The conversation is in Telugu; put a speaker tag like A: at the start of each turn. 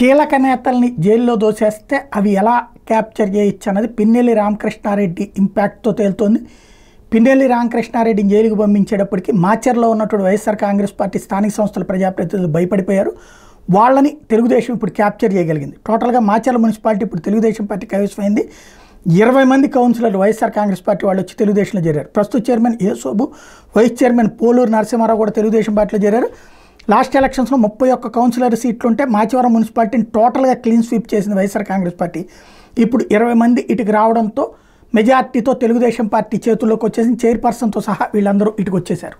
A: కీలక నేతల్ని జైల్లో దోసేస్తే అవి ఎలా క్యాప్చర్ చేయొచ్చు అన్నది పిన్నెల్లి రామకృష్ణారెడ్డి ఇంపాక్ట్తో తేలుతోంది. పిన్నెల్లి రామకృష్ణారెడ్డిని జైలుకు పంపించేటప్పటికి మాచర్లో ఉన్నటువంటి వైఎస్ఆర్ కాంగ్రెస్ పార్టీ స్థానిక సంస్థల ప్రజాప్రతినిధులు భయపడిపోయారు. వాళ్ళని తెలుగుదేశం ఇప్పుడు క్యాప్చర్ చేయగలిగింది. టోటల్గా మాచర్ల మున్సిపాలిటీ ఇప్పుడు తెలుగుదేశం పార్టీ కైవసమైంది. ఇరవై మంది కౌన్సిలర్లు వైఎస్ఆర్ కాంగ్రెస్ పార్టీ వాళ్ళు వచ్చి తెలుగుదేశంలో చేరారు. ప్రస్తుత chairman Yesobu vice chairman Poluru Narasimharao కూడా తెలుగుదేశం పార్టీలో చేరారు. లాస్ట్ ఎలక్షన్స్లో ముప్పై ఒక్క కౌన్సిలర్ సీట్లు ఉంటే మాచివరం మున్సిపాలిటీని టోటల్గా క్లీన్ స్వీప్ చేసింది వైఎస్ఆర్ కాంగ్రెస్ పార్టీ. ఇప్పుడు ఇరవై మంది ఇటుకు రావడంతో మెజార్టీతో తెలుగుదేశం పార్టీ చేతుల్లోకి వచ్చేసి చైర్పర్సన్తో సహా వీళ్ళందరూ ఇటుకు వచ్చేశారు